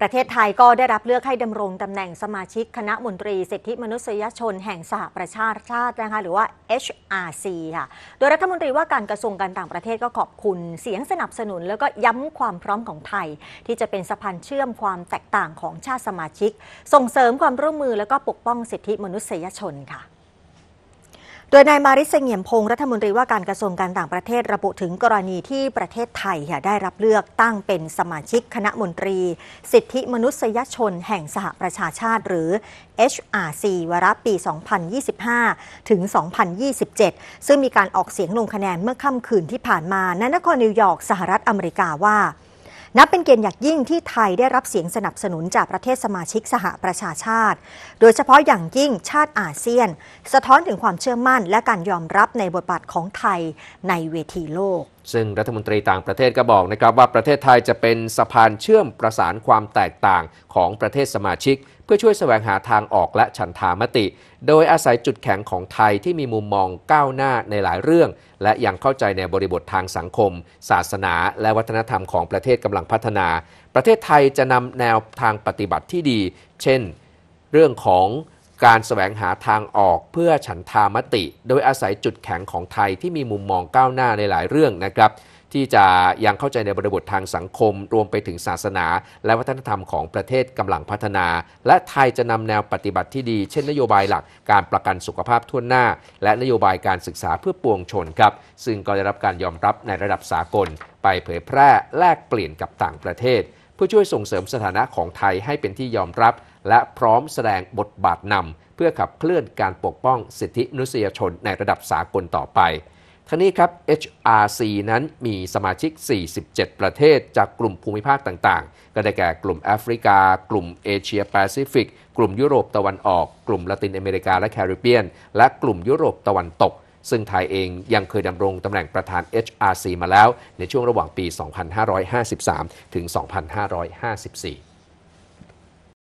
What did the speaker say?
ประเทศไทยก็ได้รับเลือกให้ดำรงตำแหน่งสมาชิกคณะมนตรีสิทธิมนุษยชนแห่งสหประชาชาตินะคะหรือว่า HRC ค่ะ โดยรัฐมนตรีว่าการกระทรวงการต่างประเทศก็ขอบคุณเสียงสนับสนุน แล้วก็ย้ำความพร้อมของไทย ที่จะเป็นสะพานเชื่อมความแตกต่างของชาติสมาชิก ส่งเสริมความร่วมมือแล้วก็ปกป้องสิทธิมนุษยชนค่ะ โดยนายมาริสเสงี่ยมพงศ์รัฐมนตรีว่าการกระทรวงการต่างประเทศระบุถึงกรณีที่ประเทศไทยได้รับเลือกตั้งเป็นสมาชิกคณะมนตรี สิทธิมนุษยชนแห่งสหประชาชาติ หรือ HRC วาระปี 2025 ถึง 2027 ซึ่งมีการออกเสียงลงคะแนนเมื่อค่ำคืนที่ผ่านมาณนครนิวยอร์กสหรัฐอเมริกาว่า นับเป็นเกียรติอย่างยิ่งที่ไทยได้รับเสียงสนับสนุนจากประเทศสมาชิกสหประชาชาติ โดยเฉพาะอย่างยิ่งชาติอาเซียน สะท้อนถึงความเชื่อมั่นและการยอมรับในบทบาทของไทยในเวทีโลก ซึ่งรัฐมนตรีต่างประเทศก็บอกนะครับว่าประเทศไทยจะเป็นสะพานเชื่อมประสานความแตกต่างของประเทศสมาชิก เพื่อช่วยแสวงหาทางออกและฉันทามติ โดยอาศัยจุดแข็งของไทยที่มีมุมมองก้าวหน้าในหลายเรื่อง และยังเข้าใจในบริบททางสังคม ศาสนา และวัฒนธรรมของประเทศกำลังพัฒนา ประเทศไทยจะนำแนวทางปฏิบัติที่ดี เช่น เรื่องของ การแสวงหาทางออกเพื่อฉันทามติ โดยอาศัยจุดแข็งของไทยที่มีมุมมองก้าวหน้าในหลายเรื่องนะครับ ที่จะยังเข้าใจในบริบททางสังคม รวมไปถึงศาสนา และวัฒนธรรมของประเทศกำลังพัฒนา และไทยจะนำแนวปฏิบัติที่ดี เช่นนโยบายหลักการประกันสุขภาพทั่วหน้า และนโยบายการศึกษาเพื่อปวงชนครับ ซึ่งก็ได้รับการยอมรับในระดับสากล ไปเผยแพร่แลกเปลี่ยนกับต่างประเทศเพื่อช่วยส่งเสริมสถานะของไทยให้เป็นที่ยอมรับ และพร้อมแสดงบทบาทนำเพื่อขับเคลื่อนการปกป้องสิทธิมนุษยชนในระดับสากลต่อไปทั้งนี้ครับ HRC นั้นมีสมาชิก 47 ประเทศจากกลุ่มภูมิภาคต่างๆ ก็ได้แก่กลุ่มแอฟริกา กลุ่มเอเชียแปซิฟิก กลุ่มยุโรปตะวันออก กลุ่มละตินอเมริกาและแคริบเบียน และกลุ่มยุโรปตะวันตก ซึ่งไทยเองยังเคยดำรงตำแหน่งประธาน HRC มาแล้ว ในช่วงระหว่างปี 2553 ถึง 2554